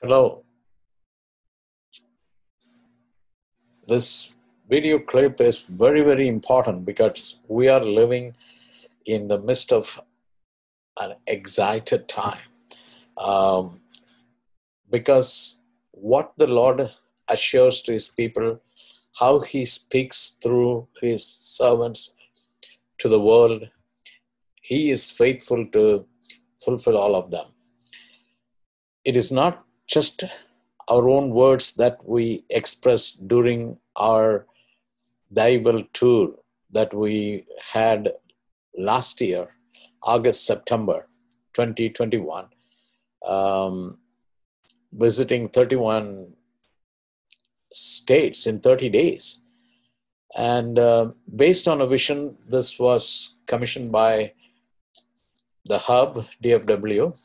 Hello. This video clip is very, very important because we are living in the midst of an excited time. Um, because what the Lord assures to his people, how he speaks through his servants to the world, he is faithful to fulfill all of them. It is not just our own words that we express during our Bible tour that we had last year, August, September 2021, um, visiting 31 states in 30 days. And uh, based on a vision, this was commissioned by the Hub DFW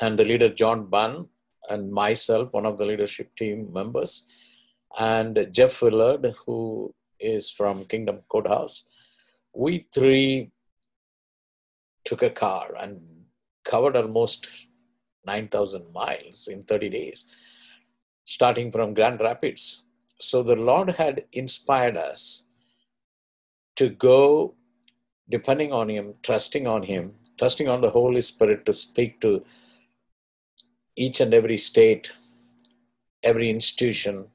and the leader John Bunn and myself, one of the leadership team members, and Jeff Willard, who is from Kingdom Courthouse. We three took a car and covered almost 9,000 miles in 30 days, starting from Grand Rapids. So the Lord had inspired us to go, depending on Him, trusting on Him, trusting on the Holy Spirit to speak to each and every state, every institution,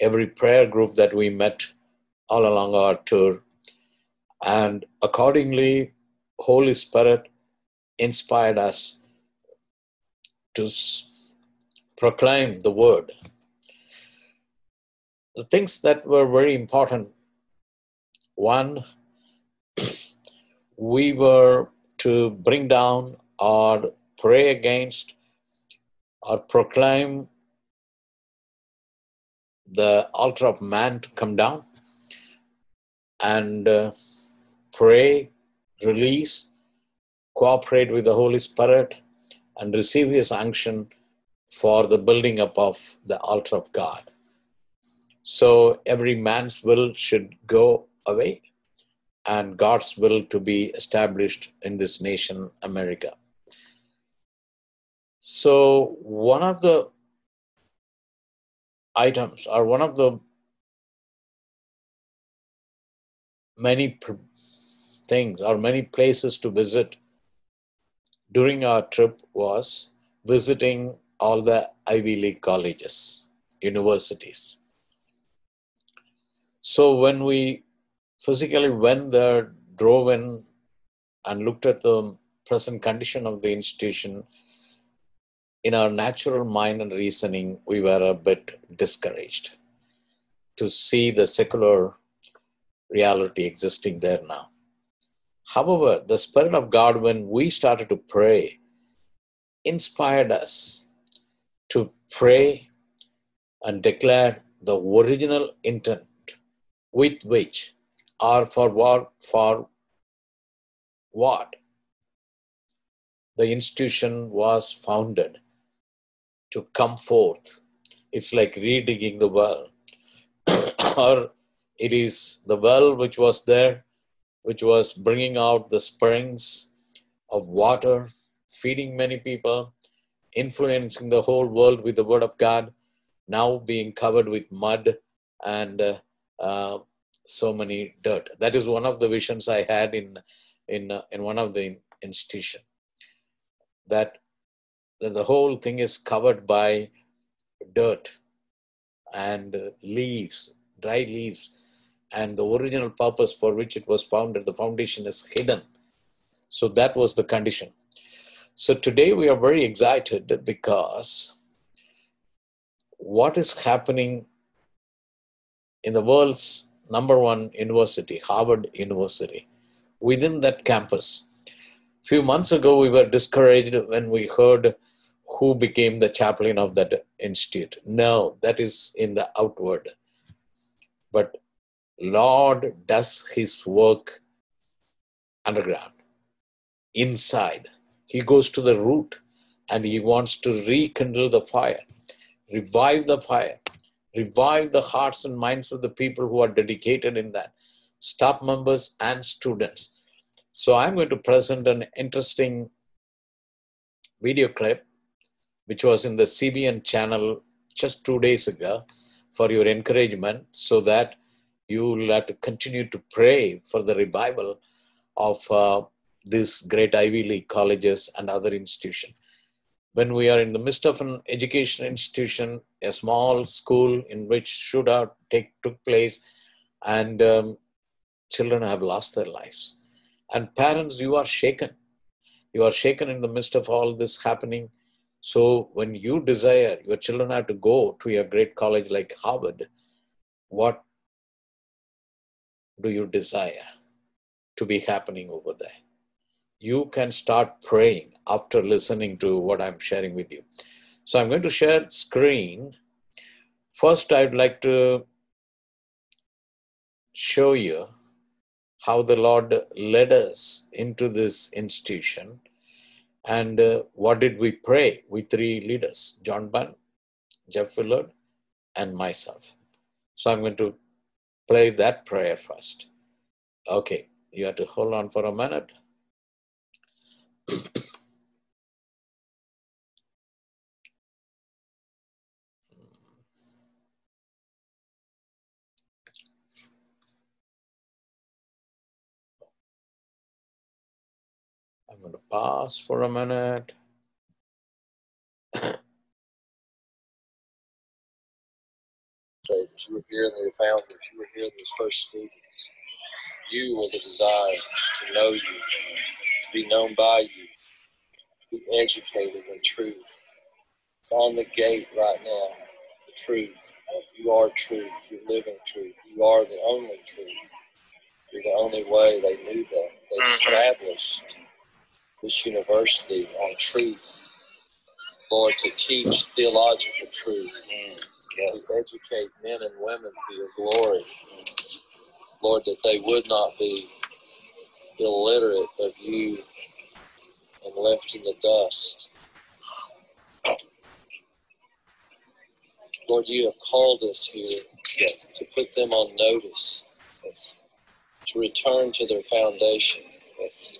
every prayer group that we met all along our tour. And accordingly, Holy Spirit inspired us to proclaim the word. The things that were very important one, we were to bring down or pray against or proclaim the altar of man to come down and uh, pray, release, cooperate with the Holy Spirit, and receive His unction for the building up of the altar of God. So every man's will should go away and God's will to be established in this nation, America. So, one of the items or one of the many things or many places to visit during our trip was visiting all the Ivy League colleges, universities. So when we physically went there, drove in, and looked at the present condition of the institution, in our natural mind and reasoning, we were a bit discouraged to see the secular reality existing there now. However, the Spirit of God, when we started to pray, inspired us to pray and declare the original intent with which or for what for what the institution was founded to come forth. It's like redigging the well. or it is the well which was there, which was bringing out the springs of water, feeding many people, influencing the whole world with the word of God, now being covered with mud and uh, uh, so many dirt. That is one of the visions I had in in uh, in one of the institution. That the whole thing is covered by dirt and leaves, dry leaves, and the original purpose for which it was founded, the foundation is hidden. So that was the condition. So today we are very excited because what is happening in the world's number one university, Harvard University, within that campus. A few months ago, we were discouraged when we heard who became the chaplain of that institute. No, that is in the outward. But Lord does his work underground, inside. He goes to the root and he wants to rekindle the fire, revive the fire, revive the hearts and minds of the people who are dedicated in that, staff members and students. So I'm going to present an interesting video clip which was in the CBN channel just two days ago, for your encouragement so that you will have to continue to pray for the revival of uh, these great Ivy League colleges and other institutions. When we are in the midst of an education institution, a small school in which shootout take took place, and um, children have lost their lives, and parents, you are shaken. You are shaken in the midst of all this happening. So when you desire your children have to go to a great college like Harvard, what do you desire to be happening over there? You can start praying after listening to what I'm sharing with you. So I'm going to share screen. First, I'd like to show you how the Lord led us into this institution and uh, what did we pray? We three leaders, John Bunn, Jeff Willard, and myself. So I'm going to play that prayer first. Okay, you have to hold on for a minute. I'm going to pause for a minute. You were here in the founders. You were here in these first students. You were the desire to know you, to be known by you, to be educated in truth. It's on the gate right now. The truth. You are truth. You're living truth. You are the only truth. You're the only way. They knew that. They mm-hmm. established this university on truth. Lord, to teach theological truth. Yes. To educate men and women for your glory. Lord, that they would not be illiterate of you and left in the dust. Lord, you have called us here Yes. to put them on notice, Yes. to return to their foundation.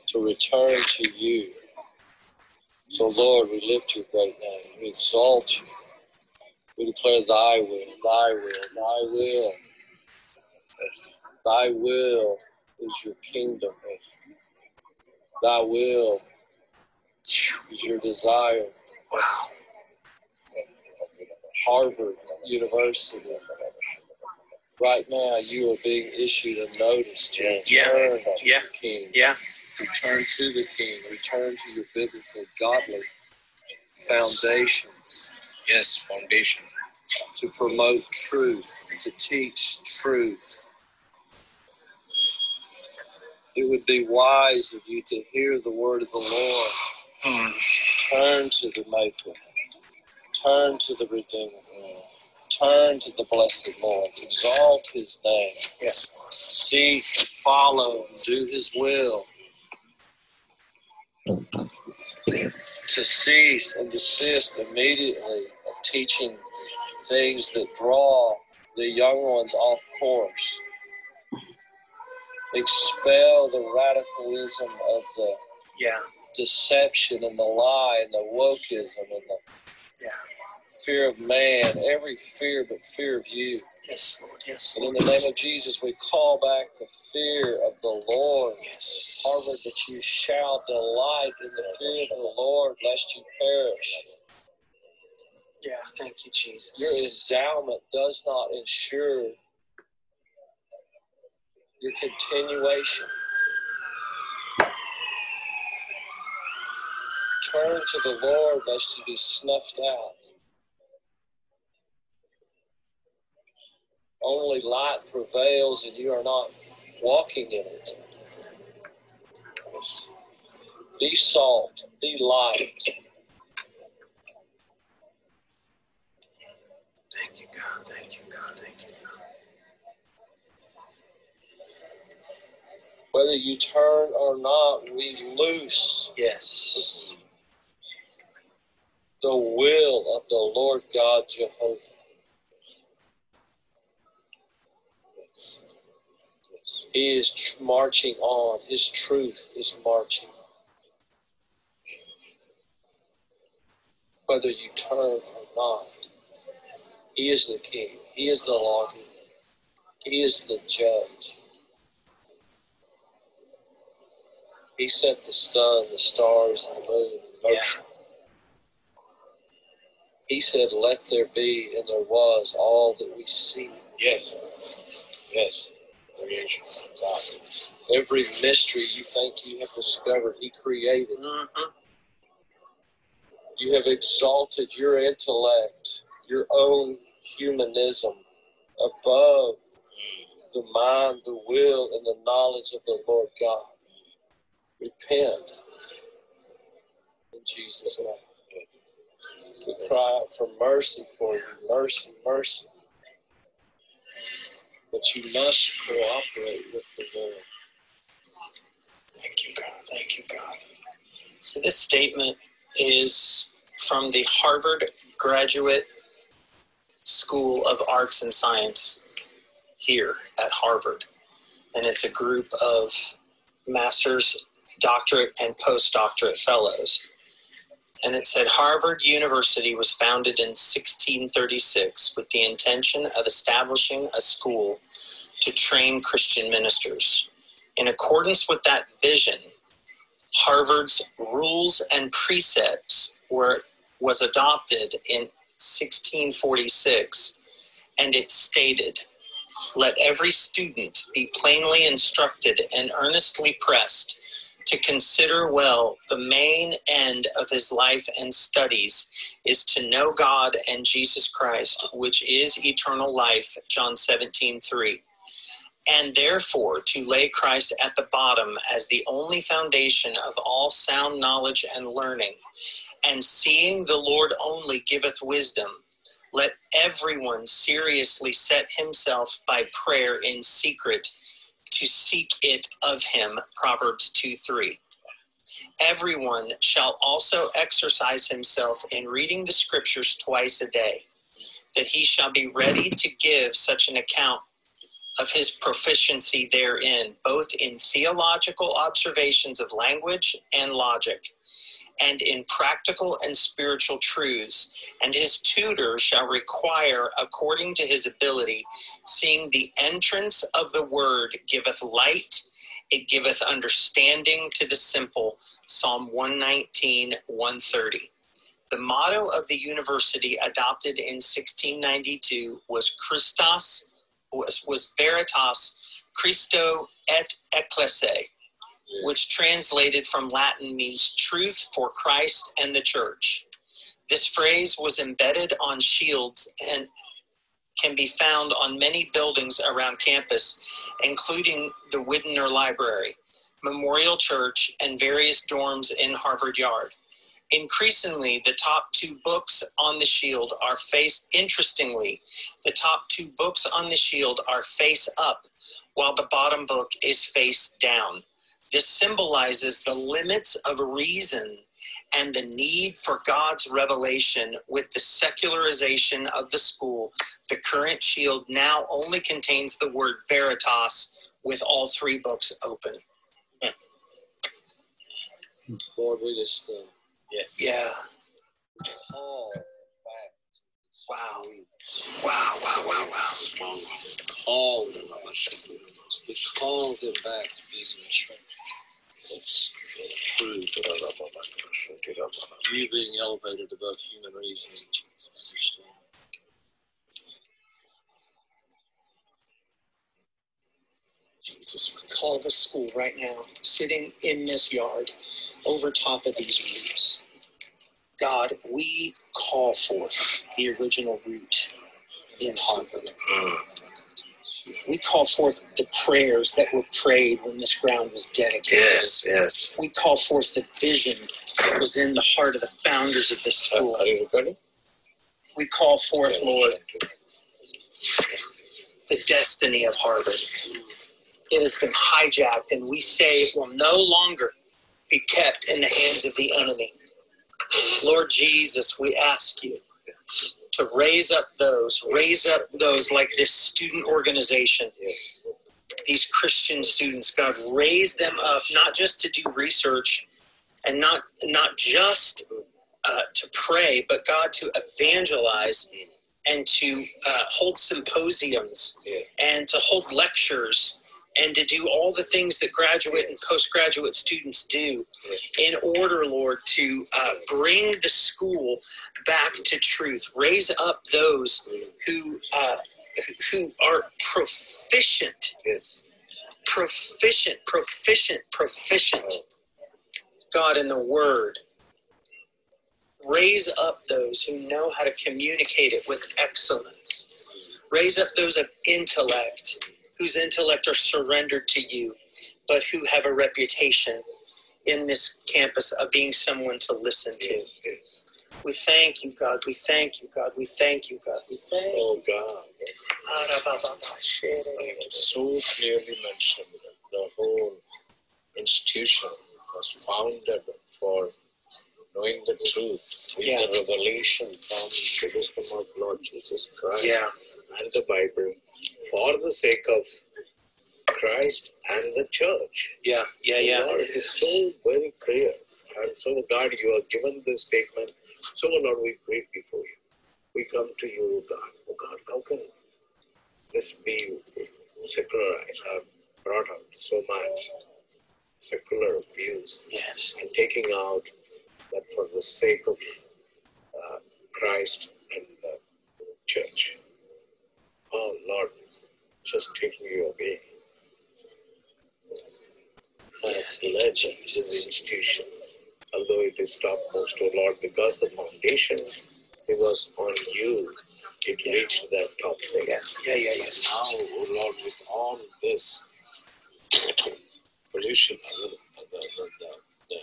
To return to you. So, Lord, we lift your great name. We exalt you. We declare thy will, thy will, thy will. Thy will is your kingdom. Thy will is your desire. Wow. Harvard University. Right now, you are being issued a notice to Yeah. return to Yeah. the King. Yeah. Return to the King. Return to your biblical, godly foundations Yes. Foundation. to promote truth, to teach truth. It would be wise of you to hear the word of the Lord. Hmm. Turn to the Maker. Turn to the Redeemer. Turn to the Blessed Lord. Exalt His name. Yes. Seek, follow, do His will. To cease and desist immediately of teaching things that draw the young ones off course. Expel the radicalism of the Yeah. deception and the lie and the wokeism and the Yeah. Fear of man, every fear but fear of you. Yes, Lord. Yes. And in the name of Jesus, we call back the fear of the Lord. Yes. Harvard, that you shall delight in the fear of the Lord, lest you perish. Yeah. Thank you, Jesus. Your endowment does not ensure your continuation. Turn to the Lord lest you be snuffed out. Only light prevails and you are not walking in it. Be salt, be light. Thank you, God. Thank you, God. Thank you, God. Whether you turn or not, we loose Yes. the will of the Lord God Jehovah. He is marching on. His truth is marching. whether you turn or not. He is the king. He is the lawgiver. He is the judge. He set the sun, the stars, and the moon in motion. He said, Let there be, and there was all that we see. Yes. Yes. Every mystery you think you have discovered, He created. Mhm. You have exalted your intellect, your own humanism, above the mind, the will, and the knowledge of the Lord God. Repent in Jesus' name. We cry out for mercy for you, mercy, mercy. But you must cooperate with the Lord. Thank you, God. Thank you, God. So this statement is from the Harvard Graduate School of Arts and Science here at Harvard. And it's a group of master's, doctorate, and postdoctorate fellows. And it said Harvard University was founded in 1636 with the intention of establishing a school to train Christian ministers. In accordance with that vision, Harvard's rules and precepts were was adopted in 1646 and it stated let every student be plainly instructed and earnestly pressed to consider well the main end of his life and studies is to know God and Jesus Christ which is eternal life John 17 3 and therefore to lay Christ at the bottom as the only foundation of all sound knowledge and learning. And seeing the Lord only giveth wisdom, let everyone seriously set himself by prayer in secret to seek it of him. Proverbs 2 3. Everyone shall also exercise himself in reading the scriptures twice a day, that he shall be ready to give such an account of his proficiency therein, both in theological observations of language and logic, and in practical and spiritual truths. And his tutor shall require according to his ability, seeing the entrance of the word giveth light, it giveth understanding to the simple. Psalm 119, 130. The motto of the university adopted in 1692 was Christos was, was Veritas Christo et Ecclesiae, which translated from Latin means truth for Christ and the church. This phrase was embedded on shields and can be found on many buildings around campus, including the Widener Library, Memorial Church, and various dorms in Harvard Yard. Increasingly, the top two books on the shield are face, interestingly, the top two books on the shield are face up, while the bottom book is face down. This symbolizes the limits of reason and the need for God's revelation with the secularization of the school. The current shield now only contains the word veritas with all three books open. Lord, we just uh, Yes. Yeah. back. the Wow. Wow, wow, wow, wow. Call them. We call them back to be in the church. It's true. You being elevated above human reason. Jesus. Jesus, we call this school right now, sitting in this yard, over top of these roofs. God, we call forth the original root in Harvard. We call forth the prayers that were prayed when this ground was dedicated. Yes. Yes. We call forth the vision that was in the heart of the founders of this school. are you recording? We call forth, Lord, the destiny of Harvard. It has been hijacked, and we say it will no longer be kept in the hands of the enemy. Lord Jesus, we ask you to raise up those, raise up those like this student organization, these Christian students. God, raise them up, not just to do research and not not just uh, to pray, but God to evangelize and to uh, hold symposiums and to hold lectures and to do all the things that graduate and postgraduate students do. In order, Lord, to uh, bring the school back to truth, raise up those who uh, who are proficient, Yes. proficient, proficient, proficient. God in the Word. Raise up those who know how to communicate it with excellence. Raise up those of intellect, whose intellect are surrendered to you, but who have a reputation in this campus of being someone to listen to. We thank you, God. We thank you, God. We thank you, God. We thank oh, you. Oh God. It's so clearly mentioned that the whole institution was founded for knowing the truth with Yeah. the revelation from the wisdom of Lord Jesus Christ Yeah, and the Bible for the sake of Christ and the church. yeah, yeah, yeah. Lord, it is so very clear. And so, God, you have given this statement. So, Lord, we pray before you. We come to you, God. Oh, God, how can this be secularized or brought out so much secular views Yes. and taking out that for the sake of uh, Christ and the church. Oh, Lord, just taking you away. Led this is the institution, although it is topmost, oh Lord, because the foundation it was on you, it reached that top thing. Yeah, yeah, yeah, yeah. Now, oh Lord, with all this pollution, uh, the, the, the, the, the,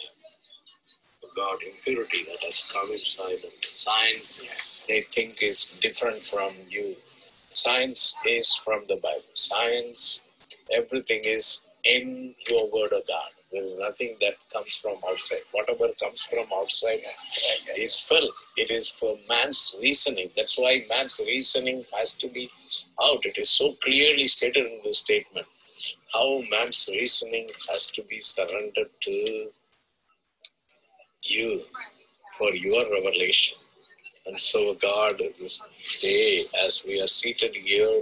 the God impurity that has come inside of the science Yes. they think is different from you. Science is from the Bible. Science, everything is in your word of God. There is nothing that comes from outside. Whatever comes from outside is filth. It is for man's reasoning. That's why man's reasoning has to be out. It is so clearly stated in the statement how man's reasoning has to be surrendered to you for your revelation. And so, God, this day, as we are seated here,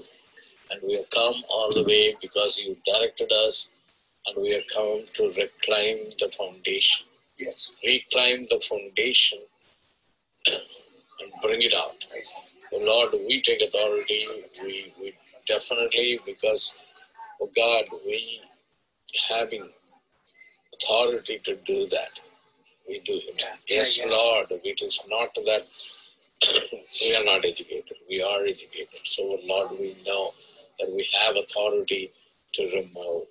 and we have come all the way because you directed us, and we have come to reclaim the foundation. Yes. Reclaim the foundation and bring it out. Oh Lord, we take authority. We, we definitely, because, oh God, we having authority to do that. We do it. Yeah, yeah, yes, yeah. Lord, it is not that we are not educated. We are educated. So, Lord, we know that we have authority to remove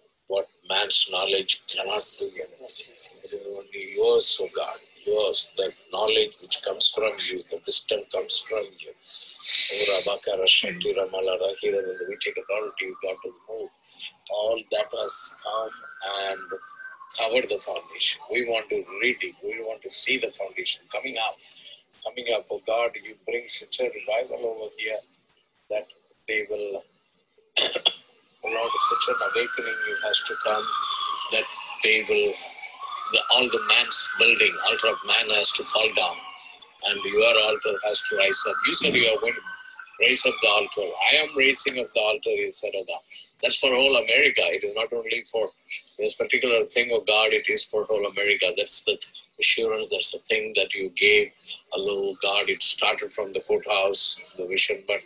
man's knowledge cannot do. Yes, It is only yours, O God, yours, that knowledge which comes from you, the wisdom comes from you. We take authority, we got to move all that has come and cover the foundation. We want to read it, we want to see the foundation coming up. Coming up, oh God, you bring such a revival over here that they will Lord, such an awakening has to come that they will, the, all the man's building, altar of man has to fall down and your altar has to rise up. You said you are going to raise up the altar. I am raising up the altar, said, oh God. That's for whole America. It is not only for this particular thing of God, it is for whole America. That's the assurance, that's the thing that you gave. Although God, it started from the courthouse, the vision, but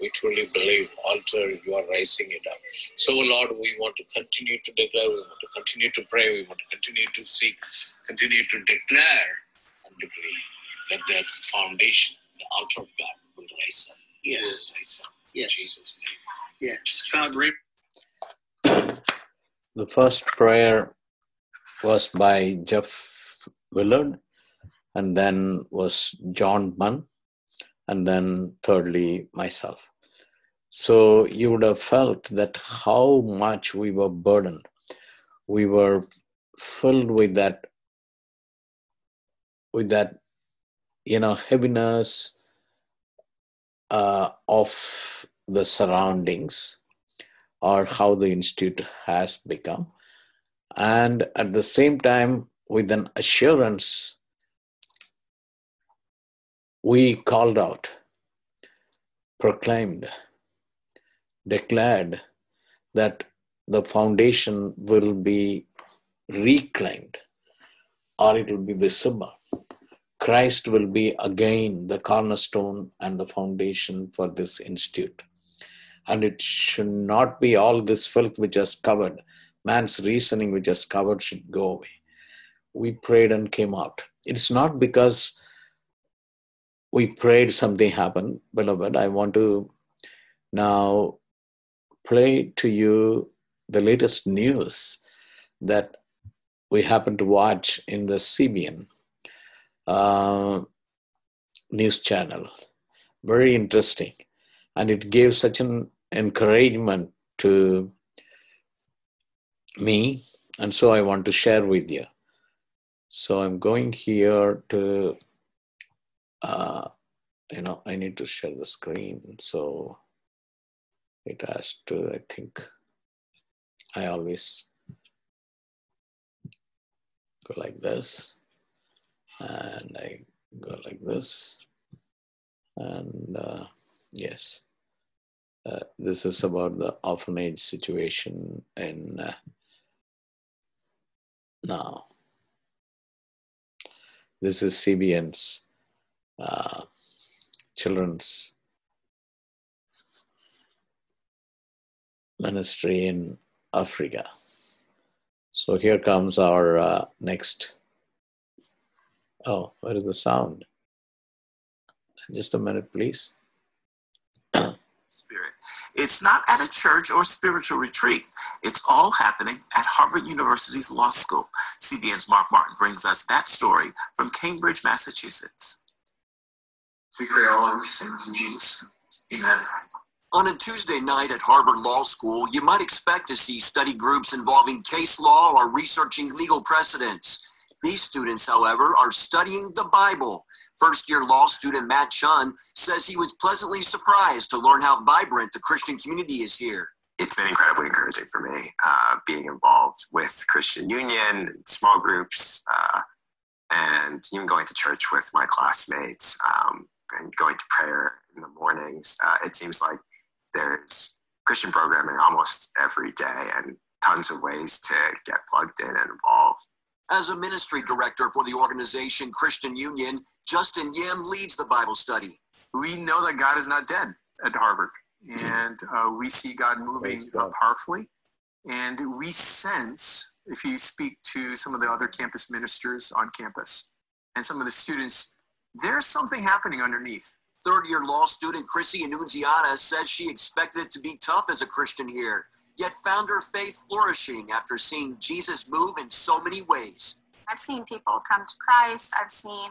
we truly believe altar you are raising it up so lord we want to continue to declare we want to continue to pray we want to continue to seek continue to declare and decree that that foundation the altar of god will rise up Yes. will rise up in Yes. jesus name Yes. God, raise The first prayer was by Jeff Willard, and then was John Bunn, and then thirdly myself. So you would have felt that how much we were burdened. We were filled with that, with that, you know, heaviness uh, of the surroundings or how the institute has become and at the same time with an assurance we called out, proclaimed, declared that the foundation will be reclaimed or it will be visible. Christ will be again the cornerstone and the foundation for this institute. And it should not be all this filth which has covered, man's reasoning which has covered should go away. We prayed and came out. It's not because we prayed something happened, beloved. I want to now play to you the latest news that we happened to watch in the CBN uh, news channel. Very interesting. And it gave such an encouragement to me. And so I want to share with you. So I'm going here to, uh, you know, I need to share the screen. So it has to, I think, I always go like this and I go like this and uh, yes uh, this is about the orphanage situation in uh, now this is CBN's uh, children's ministry in Africa. So here comes our uh, next. Oh, what is the sound? Just a minute, please. Spirit. It's not at a church or spiritual retreat. It's all happening at Harvard University's law school. CBN's Mark Martin brings us that story from Cambridge, Massachusetts. We pray all of these things in Jesus. Amen. On a Tuesday night at Harvard Law School, you might expect to see study groups involving case law or researching legal precedents. These students, however, are studying the Bible. First year law student Matt Chun says he was pleasantly surprised to learn how vibrant the Christian community is here. It's been incredibly encouraging for me uh, being involved with Christian Union, small groups, uh, and even going to church with my classmates um, and going to prayer in the mornings. Uh, it seems like there's Christian programming almost every day and tons of ways to get plugged in and involved. As a ministry director for the organization Christian Union, Justin Yim leads the Bible study. We know that God is not dead at Harvard, and uh, we see God moving uh, powerfully. And we sense, if you speak to some of the other campus ministers on campus and some of the students, there's something happening underneath. Third year law student Chrissy Annunziata says she expected it to be tough as a Christian here, yet found her faith flourishing after seeing Jesus move in so many ways. I've seen people come to Christ. I've seen,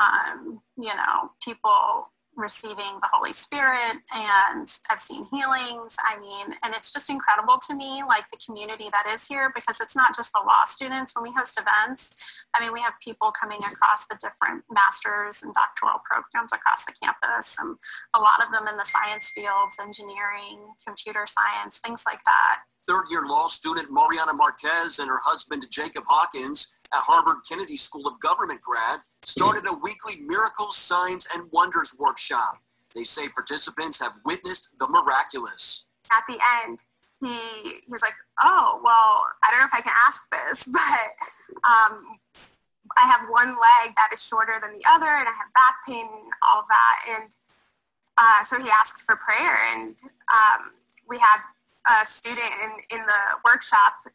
um, you know, people receiving the Holy Spirit and I've seen healings. I mean, and it's just incredible to me, like the community that is here, because it's not just the law students. When we host events, I mean, we have people coming across the different master's and doctoral programs across the campus, and a lot of them in the science fields, engineering, computer science, things like that. Third year law student Mariana Marquez and her husband Jacob Hawkins at Harvard Kennedy School of Government grad started a weekly miracles, signs, and wonders workshop. They say participants have witnessed the miraculous. At the end, he, he was like, Oh, well, I don't know if I can ask this, but um, I have one leg that is shorter than the other, and I have back pain and all of that. And uh, so he asked for prayer, and um, we had a student in, in the workshop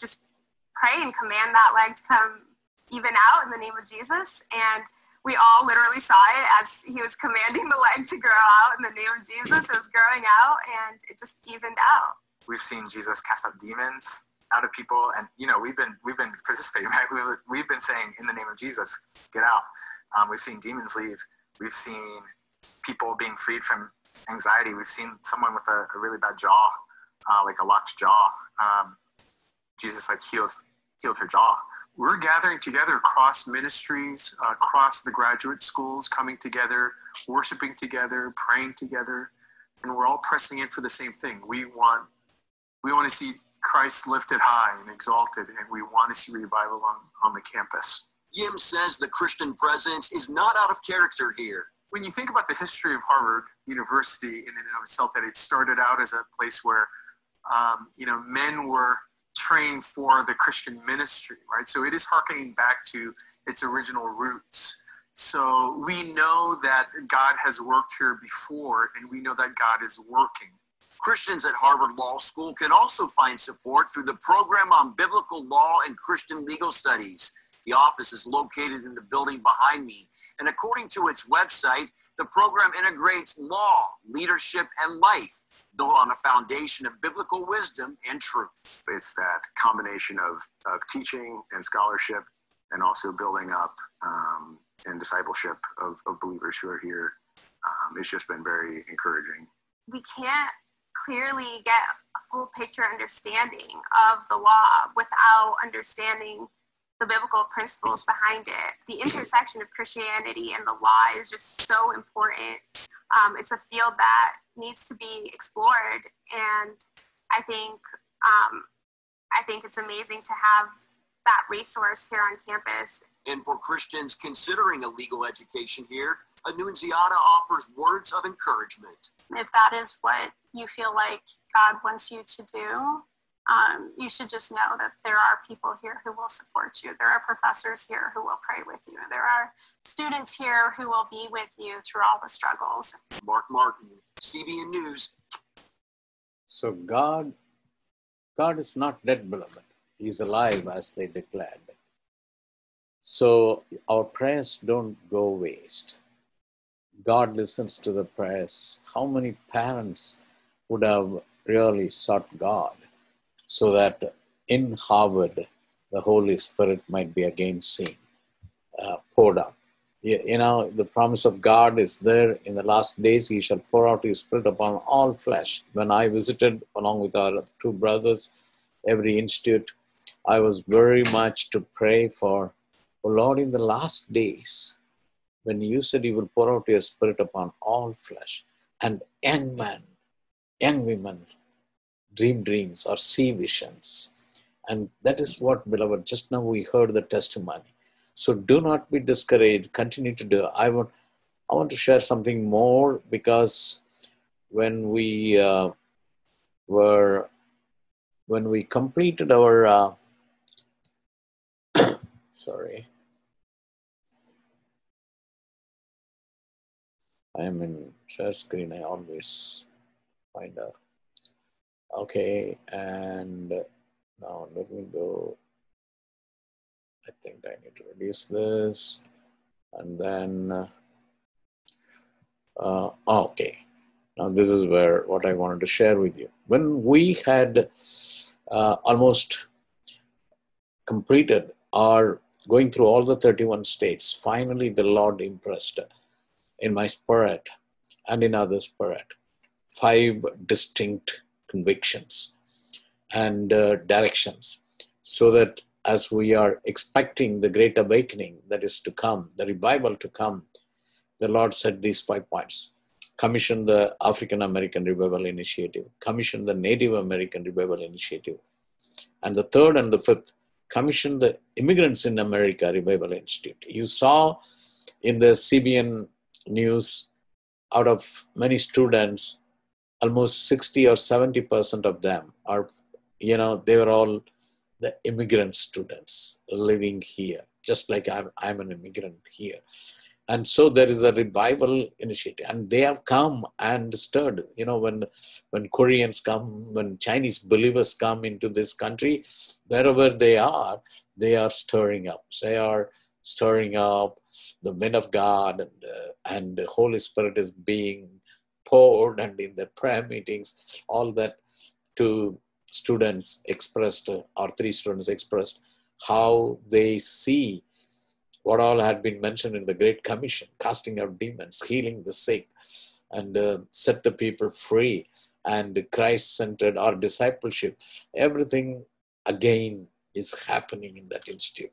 just pray and command that leg to come even out in the name of Jesus. And we all literally saw it as he was commanding the leg to grow out in the name of Jesus. It was growing out and it just evened out. We've seen Jesus cast out demons out of people, and you know we've been we've been participating. Right? We've, we've been saying in the name of Jesus, get out. Um, we've seen demons leave. We've seen people being freed from anxiety. We've seen someone with a, a really bad jaw, uh, like a locked jaw. Um, Jesus like healed healed her jaw. We're gathering together across ministries, uh, across the graduate schools, coming together, worshiping together, praying together, and we're all pressing in for the same thing. We want we want to see Christ lifted high and exalted, and we want to see revival on, on the campus. Yim says the Christian presence is not out of character here. when you think about the history of Harvard University in and of itself, that it started out as a place where um, you know men were trained for the Christian ministry, right? So it is harkening back to its original roots. So we know that God has worked here before, and we know that God is working. Christians at Harvard Law School can also find support through the program on biblical law and Christian legal studies. The office is located in the building behind me, and according to its website, the program integrates law, leadership, and life built on a foundation of biblical wisdom and truth. It's that combination of, of teaching and scholarship and also building up um, and discipleship of, of believers who are here. Um, it's just been very encouraging. We can't clearly get a full picture understanding of the law without understanding the biblical principles behind it. The intersection of Christianity and the law is just so important. Um, it's a field that needs to be explored, and I think um, I think it's amazing to have that resource here on campus. And for Christians considering a legal education here, Annunziata offers words of encouragement. If that is what you feel like God wants you to do, um, you should just know that there are people here who will support you. There are professors here who will pray with you. There are students here who will be with you through all the struggles. Mark Martin, CBN News. So God, God is not dead, beloved. He's alive, as they declared. So our prayers don't go waste. God listens to the prayers. How many parents would have really sought God? So that in Harvard, the Holy Spirit might be again seen, uh, poured out. You know, the promise of God is there in the last days, He shall pour out His Spirit upon all flesh. When I visited along with our two brothers, every institute, I was very much to pray for, oh Lord, in the last days, when you said you will pour out your Spirit upon all flesh, and young men, young women dream dreams or see visions. And that is what, beloved, just now we heard the testimony. So do not be discouraged. Continue to do. I want, I want to share something more because when we uh, were, when we completed our, uh, sorry, I am in share screen. I always find out. Okay, and now let me go. I think I need to reduce this. And then, uh, uh, okay. Now this is where what I wanted to share with you. When we had uh, almost completed our going through all the 31 states, finally the Lord impressed in my spirit and in others' spirit five distinct convictions and uh, directions so that as we are expecting the great awakening that is to come, the revival to come, the Lord said these five points. Commission the African American Revival Initiative, commission the Native American Revival Initiative, and the third and the fifth, commission the Immigrants in America Revival Institute. You saw in the CBN news, out of many students, almost 60 or 70 percent of them are you know they were all the immigrant students living here just like i'm, I'm an immigrant here. And so there is a revival initiative and they have come and stirred you know when when koreans come when chinese believers come into this country wherever they are they are stirring up. They are stirring up the men of god and, uh, and the holy spirit is being poured and in the prayer meetings, all that two students expressed, or three students expressed, how they see what all had been mentioned in the Great Commission casting out demons, healing the sick, and uh, set the people free, and Christ centered our discipleship. Everything again is happening in that institute.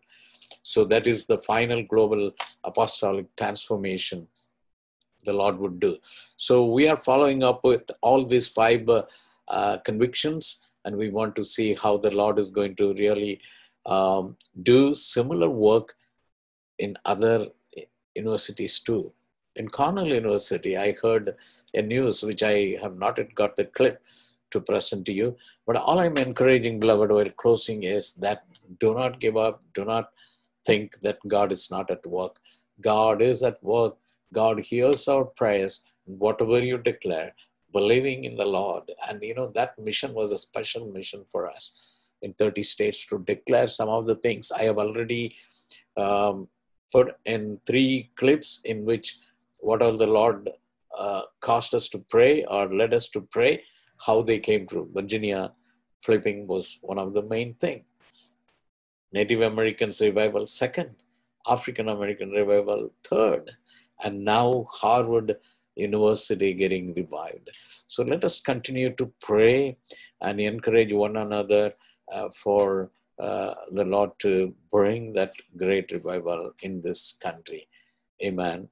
So, that is the final global apostolic transformation the Lord would do. So we are following up with all these five uh, uh, convictions, and we want to see how the Lord is going to really um, do similar work in other universities too. in Cornell University, I heard a news which I have not yet got the clip to present to you. But all I'm encouraging, beloved, while closing is that do not give up, do not think that God is not at work. God is at work. God hears our prayers, whatever you declare, believing in the Lord. And you know, that mission was a special mission for us in 30 states to declare some of the things. I have already um, put in three clips in which what all the Lord uh, caused us to pray or led us to pray, how they came through. Virginia flipping was one of the main thing. Native Americans revival second, African American revival third, and now Harvard University getting revived. So let us continue to pray and encourage one another uh, for uh, the Lord to bring that great revival in this country. Amen.